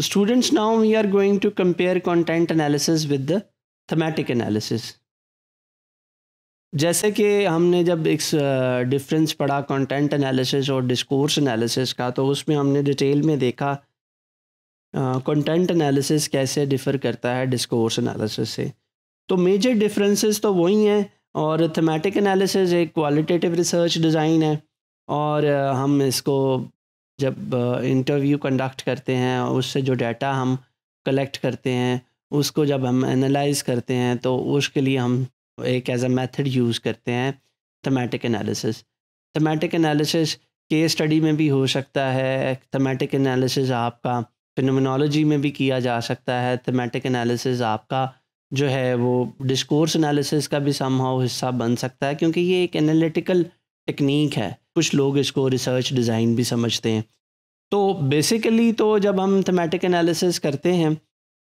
students now we are going to compare content analysis with the thematic analysis. जैसे कि हमने जब एक डिफरेंस पढ़ा कंटेंट एनालिसिस और डिस्कोर्स एनालिसिस का तो उसमें हमने डिटेल में देखा कंटेंट एनालिसिस कैसे डिफ़र करता है डिस्कोर्स एनालिसिस से। तो मेजर डिफरेंसेस तो वही हैं और थमेटिक एनालिसिस एक क्वालिटेटिव रिसर्च डिज़ाइन है और हम इसको जब इंटरव्यू कंडक्ट करते हैं, उससे जो डाटा हम कलेक्ट करते हैं, उसको जब हम एनालाइज करते हैं तो उसके लिए हम एक एज अ मेथड यूज़ करते हैं thematic analysis thematic analysis case study में भी हो सकता है थमेटिक एनालिसिस आपका फिनोमिनोलॉजी में भी किया जा सकता है थमेटिक एनालिसिस आपका जो है वो डिस्कोर्स एनालिसिस का भी समहाउ हिस्सा बन सकता है, क्योंकि ये एक एनालिटिकल टेक्निक है। कुछ लोग इसको रिसर्च डिज़ाइन भी समझते हैं। तो बेसिकली तो जब हम थमेटिक एनालिसिस करते हैं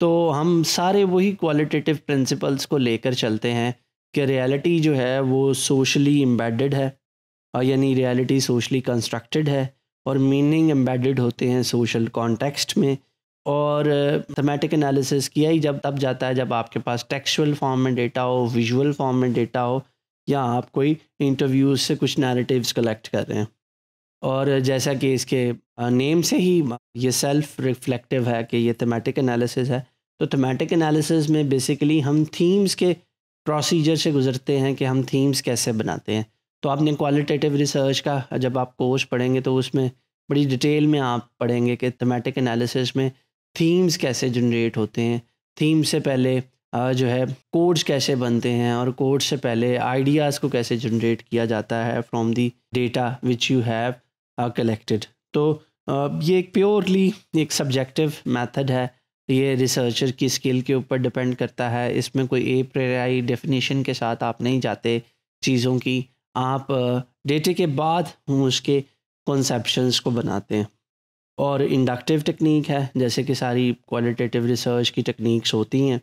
तो हम सारे वही क्वालिटेटिव प्रिंसिपल्स को लेकर चलते हैं कि रियलिटी जो है वो सोशली एम्बेडेड है यानी रियलिटी सोशली कंस्ट्रक्टेड है, और मीनिंग एम्बेडेड होते हैं सोशल कॉन्टेक्स्ट में, और थमेटिक एनालिसिस किया ही जब तब जाता है जब आपके पास टेक्सुअल फॉर्म में डेटा हो विजुअल फॉर्म में डेटा हो या आप कोई इंटरव्यूज़ से कुछ नैरेटिव्स कलेक्ट कर रहे हैं? और जैसा कि इसके नेम से ही ये सेल्फ रिफ्लेक्टिव है कि ये थमेटिक एनालिसिस है तो थमेटिक एनालिसिस में बेसिकली हम थीम्स के प्रोसीजर से गुजरते हैं कि हम थीम्स कैसे बनाते हैं। तो आपने क्वालिटेटिव रिसर्च का, जब आप कोर्स पढ़ेंगे तो उसमें बड़ी डिटेल में आप पढ़ेंगे कि थमेटिक एनालिसिस में थीम्स कैसे जनरेट होते हैं। थीम से पहले जो है कोड्स कैसे बनते हैं और कोड से पहले आइडियाज़ को कैसे जनरेट किया जाता है from the data which you have collected तो ये एक प्योरली एक सब्जेक्टिव मेथड है। ये रिसर्चर की स्किल के ऊपर डिपेंड करता है। इसमें कोई ए प्रेराई डेफिनेशन के साथ आप नहीं जाते चीज़ों की। आप डेटे के बाद उसके कॉन्सेप्शंस को बनाते हैं। और इंडक्टिव टेक्निक है, जैसे कि सारी क्वालिटेटिव रिसर्च की टेक्निक्स होती हैं।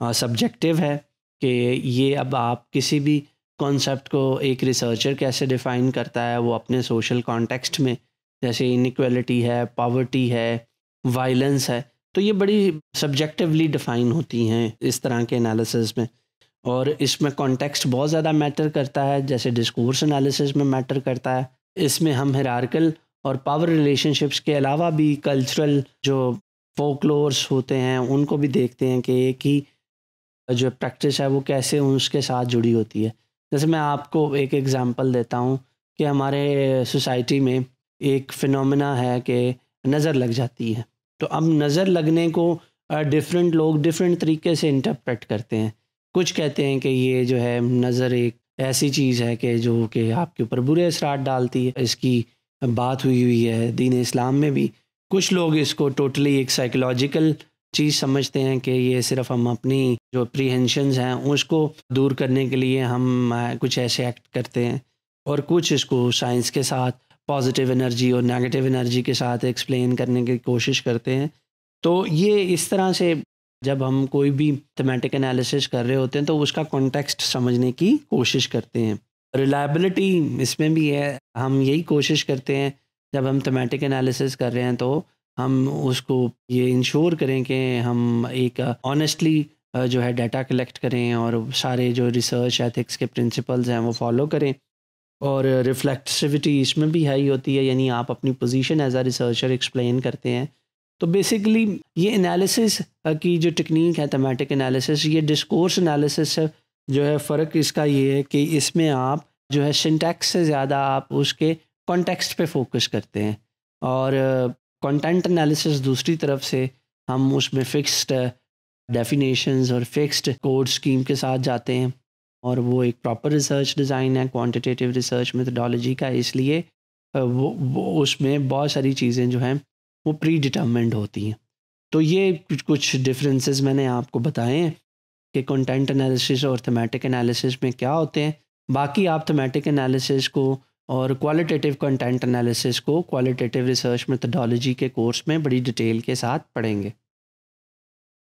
सब्जेक्टिव है कि ये अब आप किसी भी कॉन्सेप्ट को एक रिसर्चर कैसे डिफ़ाइन करता है, वो अपने सोशल कॉन्टेक्स्ट में, जैसे इनक्वलिटी है पावर्टी है वायलेंस है तो ये बड़ी सब्जेक्टिवली डिफ़ाइन होती हैं इस तरह के एनालिसिस में। और इसमें कॉन्टेक्स्ट बहुत ज़्यादा मैटर करता है, जैसे डिस्कोर्स एनालिसिस में मैटर करता है। इसमें हम हिरारकल और पावर रिलेशनशिप्स के अलावा भी कल्चरल जो फोकलोर्स होते हैं, उनको भी देखते हैं कि एक ही जो प्रैक्टिस है, वो कैसे उसके साथ जुड़ी होती है। जैसे मैं आपको एक एग्ज़ाम्पल देता हूँ कि हमारे सोसाइटी में एक फिनोमेना है कि नज़र लग जाती है। तो अब नज़र लगने को डिफरेंट लोग डिफरेंट तरीके से इंटरप्रेट करते हैं। कुछ कहते हैं कि ये जो है, नज़र एक ऐसी चीज़ है कि जो कि आपके ऊपर बुरे असरात डालती है। इसकी बात हुई हुई है दीन इस्लाम में भी। कुछ लोग इसको टोटली एक साइकोलॉजिकल चीज़ समझते हैं कि ये सिर्फ़ हम अपनी जो प्रीहेंशंस हैं, उसको दूर करने के लिए हम कुछ ऐसे एक्ट करते हैं। और कुछ इसको साइंस के साथ पॉजिटिव एनर्जी और नेगेटिव एनर्जी के साथ एक्सप्लेन करने की कोशिश करते हैं। तो ये इस तरह से जब हम कोई भी थमेटिक एनालिसिस कर रहे होते हैं तो उसका कॉन्टेक्स्ट समझने की कोशिश करते हैं। रिलायबिलिटी इसमें भी है। हम यही कोशिश करते हैं, जब हम थमेटिक एनालिसिस कर रहे हैं तो हम उसको ये इंश्योर करें कि हम एक ऑनेस्टली जो है डाटा कलेक्ट करें और सारे जो रिसर्च एथिक्स के प्रिंसिपल्स हैं वो फॉलो करें। और रिफ्लेक्टिविटी इसमें भी हाई होती है, यानी आप अपनी position as a researcher explain करते हैं। तो बेसिकली ये एनालिसिस की जो टेक्निक है थमेटिक एनालिसिस ये डिस्कोर्स एनालिसिस जो है फ़र्क इसका ये है कि इसमें आप जो है सिंटैक्स से ज़्यादा आप उसके कॉन्टेक्स्ट पे फोकस करते हैं। और कंटेंट एनालिसिस दूसरी तरफ़ से हम उसमें फ़िक्स्ड डेफिनेशंस और फिक्स्ड कोड स्कीम के साथ जाते हैं और वो एक प्रॉपर रिसर्च डिज़ाइन है क्वांटिटेटिव रिसर्च मेथडोलॉजी का इसलिए वो, वो उसमें बहुत सारी चीज़ें जो हैं वो प्री डिटर्मेंड होती हैं। तो ये कुछ कुछ डिफरेंसेस मैंने आपको बताए हैं कि कंटेंट एनालिसिस और थमेटिक एनालिसिस में क्या होते हैं। बाकी आप थमेटिक एनालिसिस को और क्वालिटेटिव कंटेंट एनालिसिस को क्वालिटेटिव रिसर्च मेथडोलॉजी के कोर्स में बड़ी डिटेल के साथ पढ़ेंगे।